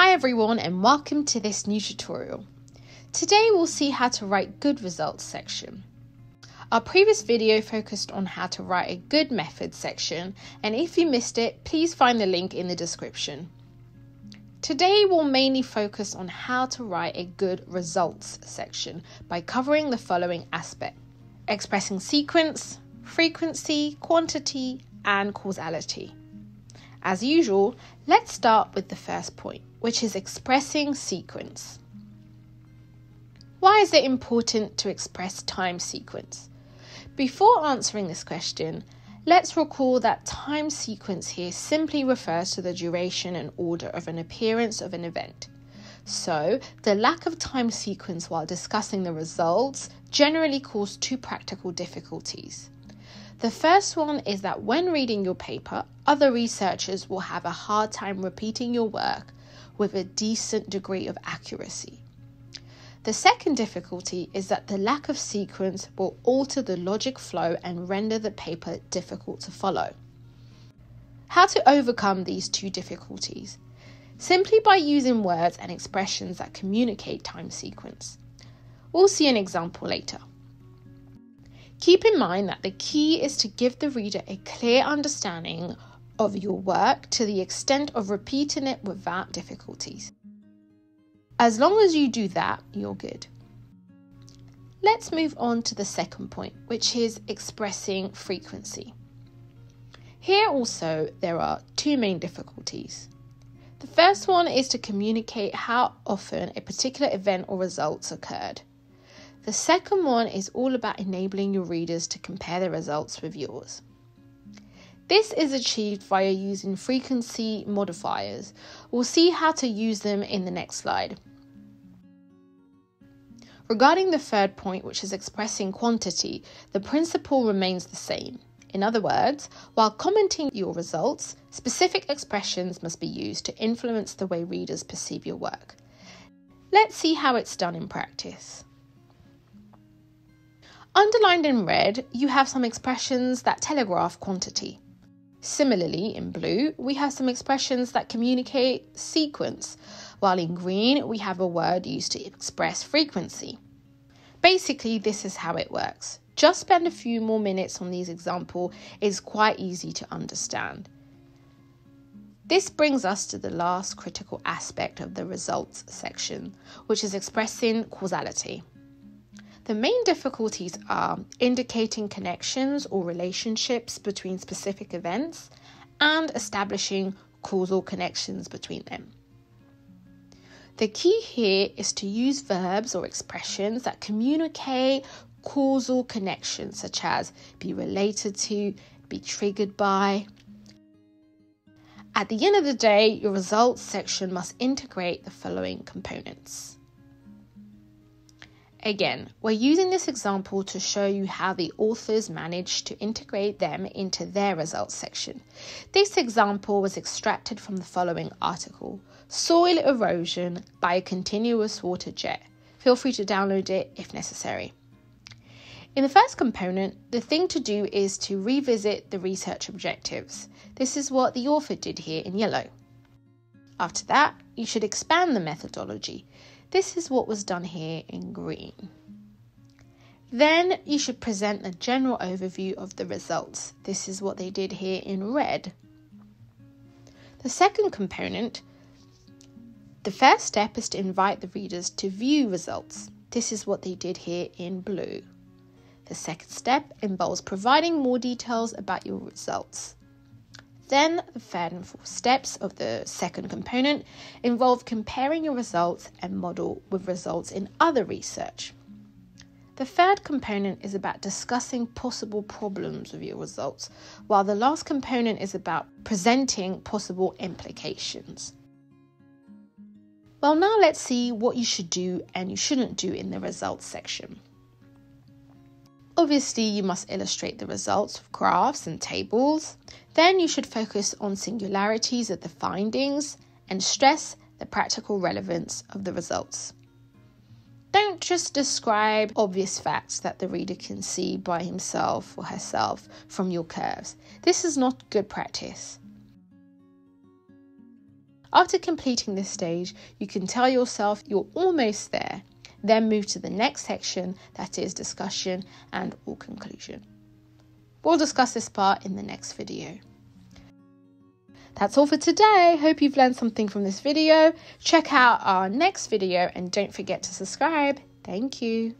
Hi everyone and welcome to this new tutorial. Today we'll see how to write good results section. Our previous video focused on how to write a good method section and if you missed it, please find the link in the description. Today we'll mainly focus on how to write a good results section by covering the following aspects: expressing sequence, frequency, quantity, and causality. As usual, let's start with the first point, which is expressing sequence. Why is it important to express time sequence? Before answering this question, let's recall that time sequence here simply refers to the duration and order of an appearance of an event. So, the lack of time sequence while discussing the results generally causes two practical difficulties. The first one is that when reading your paper, other researchers will have a hard time repeating your work with a decent degree of accuracy. The second difficulty is that the lack of sequence will alter the logic flow and render the paper difficult to follow. How to overcome these two difficulties? Simply by using words and expressions that communicate time sequence. We'll see an example later. Keep in mind that the key is to give the reader a clear understanding of your work to the extent of repeating it without difficulties. As long as you do that, you're good. Let's move on to the second point, which is expressing frequency. Here also, there are two main difficulties. The first one is to communicate how often a particular event or results occurred. The second one is all about enabling your readers to compare the results with yours. This is achieved via using frequency modifiers. We'll see how to use them in the next slide. Regarding the third point, which is expressing quantity, the principle remains the same. In other words, while commenting your results, specific expressions must be used to influence the way readers perceive your work. Let's see how it's done in practice. Underlined in red, you have some expressions that telegraph quantity. Similarly, in blue, we have some expressions that communicate sequence, while in green, we have a word used to express frequency. Basically, this is how it works. Just spend a few more minutes on these examples, it's quite easy to understand. This brings us to the last critical aspect of the results section, which is expressing causality. The main difficulties are indicating connections or relationships between specific events and establishing causal connections between them. The key here is to use verbs or expressions that communicate causal connections, such as be related to, be triggered by. At the end of the day, your results section must integrate the following components. Again, we're using this example to show you how the authors managed to integrate them into their results section. This example was extracted from the following article Soil Erosion by a Continuous Water Jet. Feel free to download it if necessary. In the first component, the thing to do is to revisit the research objectives. This is what the author did here in yellow. After that, you should expand the methodology. This is what was done here in green. Then you should present a general overview of the results. This is what they did here in red. The second component, the first step is to invite the readers to view results. This is what they did here in blue. The second step involves providing more details about your results. Then, the third and fourth steps of the second component involve comparing your results and model with results in other research. The third component is about discussing possible problems with your results, while the last component is about presenting possible implications. Well, now let's see what you should do and you shouldn't do in the results section. Obviously, you must illustrate the results with graphs and tables. Then you should focus on singularities of the findings and stress the practical relevance of the results. Don't just describe obvious facts that the reader can see by himself or herself from your curves. This is not good practice. After completing this stage, you can tell yourself you're almost there, then move to the next section that is discussion and or conclusion. We'll discuss this part in the next video. That's all for today. Hope you've learned something from this video. Check out our next video and don't forget to subscribe. Thank you.